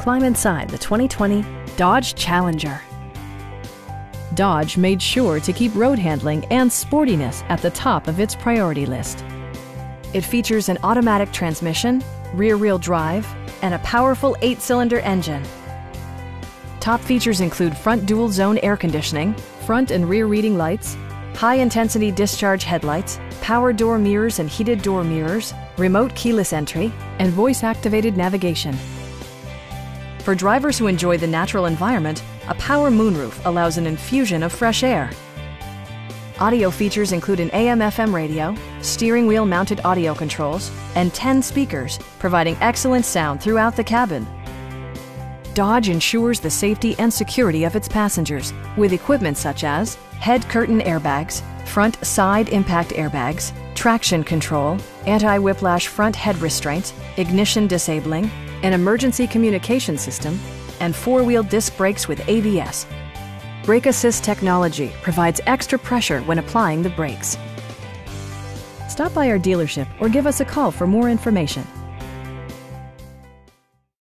Climb inside the 2020 Dodge Challenger. Dodge made sure to keep road handling and sportiness at the top of its priority list. It features an automatic transmission, rear-wheel drive, and a powerful eight-cylinder engine. Top features include front dual-zone air conditioning, front and rear reading lights, high-intensity discharge headlights, power door mirrors and heated door mirrors, remote keyless entry, and voice-activated navigation. For drivers who enjoy the natural environment, a power moonroof allows an infusion of fresh air. Audio features include an AM-FM radio, steering wheel mounted audio controls, and 10 speakers, providing excellent sound throughout the cabin. Dodge ensures the safety and security of its passengers with equipment such as head curtain airbags, front side impact airbags, traction control, anti-whiplash front head restraints, ignition disabling, an emergency communication system, and four-wheel disc brakes with ABS. Brake Assist technology provides extra pressure when applying the brakes. Stop by our dealership or give us a call for more information.